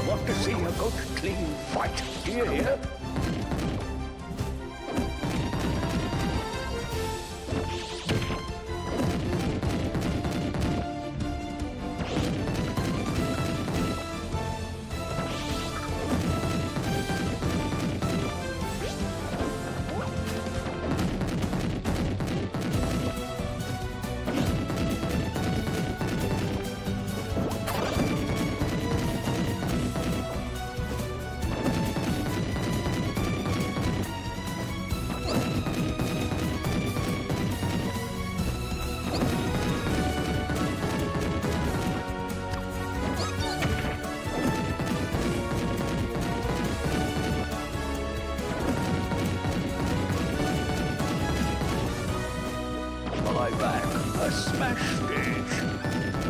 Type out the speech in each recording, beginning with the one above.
I want to see a good, clean fight. Do you hear? My back, a smash stage.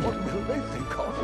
What will they think of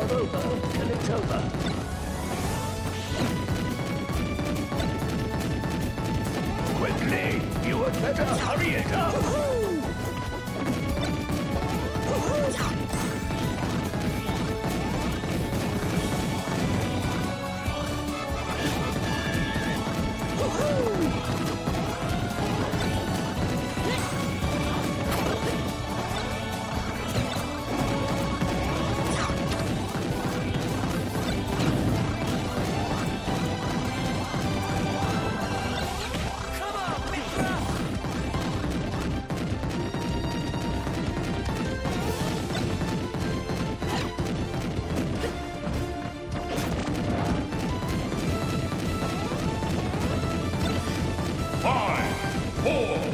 never over till it's over. Quickly, you had better hurry it up. Five, four,